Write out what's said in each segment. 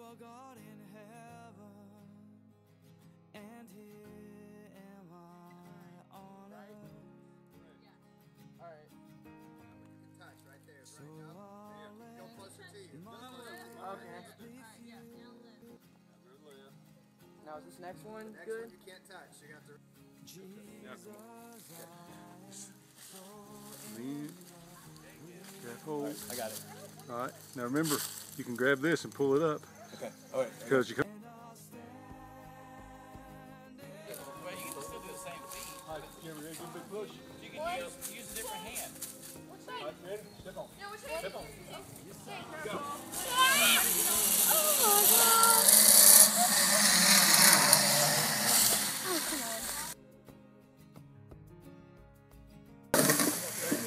are God in heaven, and here am I on earth. Alright. touch right there. So Right now. Yeah. Go closer to you. my Go closer. words Okay. be few. Now is this next one Next good? one you can't touch. You got to. Jesus, I am so Lean. Grab hold. I got it. All right. Now remember, you can grab this and pull it up Okay. All right. because you. Come, you can still do the same thing. all right, big push? You can use, a different hand. Ready? Step on. Step on.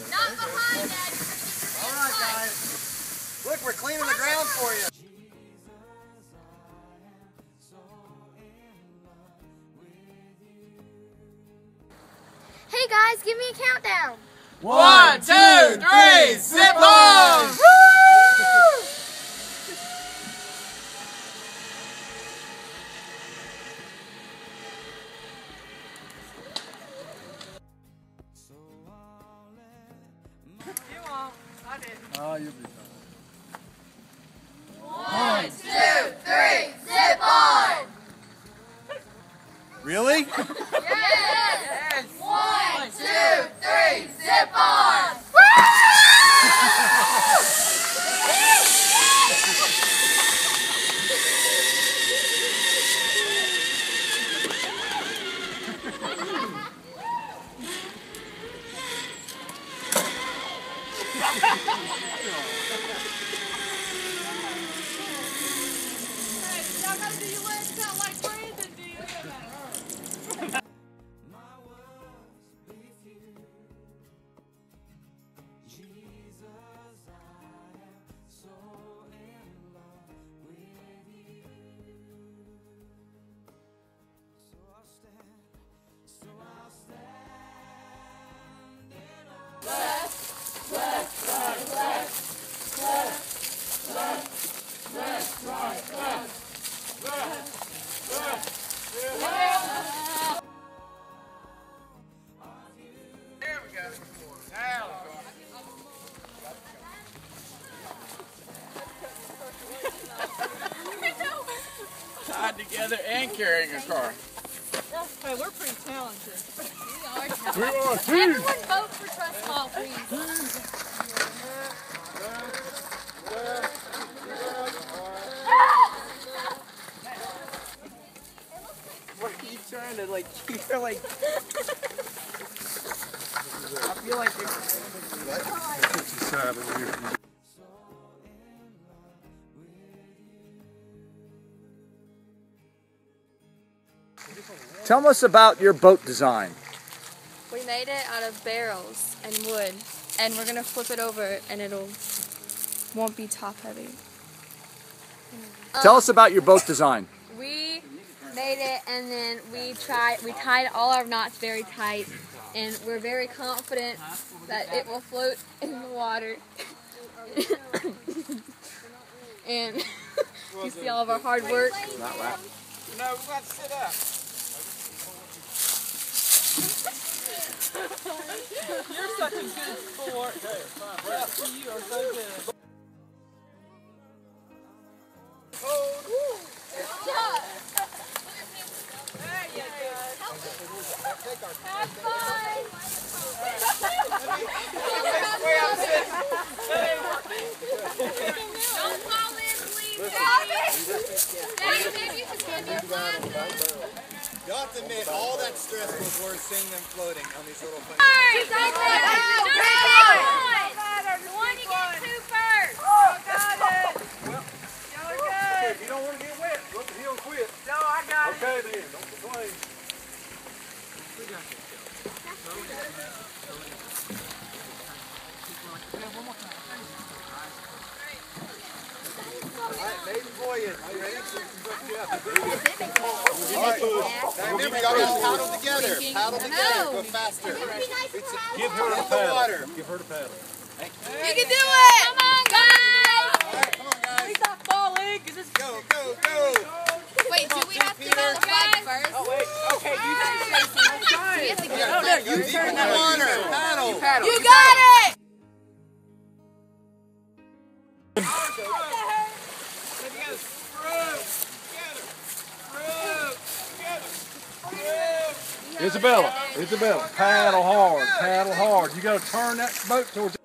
Not behind, Dad. All right, guys. Look, we're cleaning the ground for you. Guys, give me a countdown. One, two, three, zip on! So You won't. I didn't. Ah, you'll be fine. Carrying a car. Hey, we're pretty talented. We are too. Everyone vote for Trust Hall, please. What trying to like? You're like. I feel like you're. It's Tell us about your boat design. We made it out of barrels and wood, and we're gonna flip it over, and it'll won't be top heavy. Tell us about your boat design. We made it, and then we tried. We tied all our knots very tight, and we're very confident that it will float in the water. and you see all of our hard work. No, we got to sit up. You're such a good sport. Yeah, you are so good. There you go. Have fun. Don't fall in, please. Daddy, maybe you can hand me a flag. You have to admit, all that stress was worth seeing them floating on these little funny. Oh, first, don't pick one. The one you get to first. If you don't want to get wet, go up the hill and quit. No, I got it. Okay then, don't complain. All enjoy it. Right. Remember, y'all gotta paddle together. Paddle together. Go faster. Give her a paddle. Give her the paddle. You can do it! Come on, guys! Wait, do we have to go flag first? Oh, wait. Okay, you guys. Oh, we have to go. Oh, no, you turn the water. Paddle. You paddle. You go! Isabella, Isabella, paddle hard, paddle hard. You gotta turn that boat towards